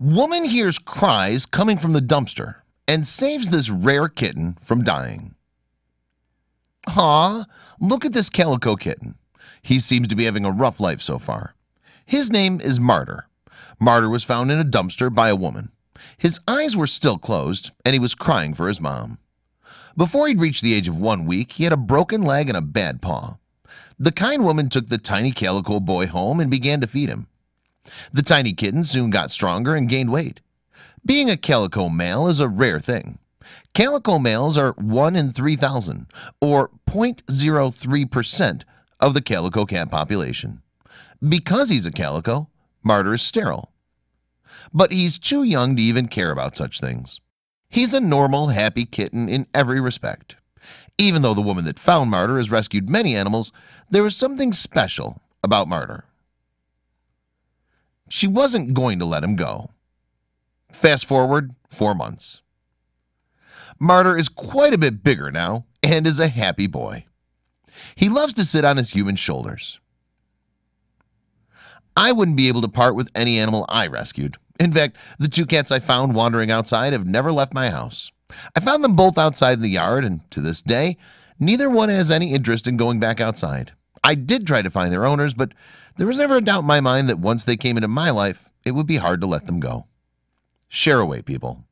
Woman hears cries coming from the dumpster and saves this rare kitten from dying. Aw, look at this calico kitten. He seems to be having a rough life so far. His name is Martyr. Martyr was found in a dumpster by a woman. His eyes were still closed and he was crying for his mom. Before he'd reached the age of one week, he had a broken leg and a bad paw. The kind woman took the tiny calico boy home and began to feed him. The tiny kitten soon got stronger and gained weight. Being a calico male is a rare thing. Calico males are 1 in 3,000, or 0.03% of the calico cat population. Because he's a calico, Martyr is sterile. But he's too young to even care about such things. He's a normal, happy kitten in every respect. Even though the woman that found Martyr has rescued many animals, there is something special about Martyr. She wasn't going to let him go. Fast forward four months. Martyr is quite a bit bigger now and is a happy boy. He loves to sit on his human shoulders. I wouldn't be able to part with any animal I rescued. In fact, the two cats I found wandering outside have never left my house. I found them both outside in the yard, and to this day, neither one has any interest in going back outside. I did try to find their owners, but there was never a doubt in my mind that once they came into my life, it would be hard to let them go. Share away, people.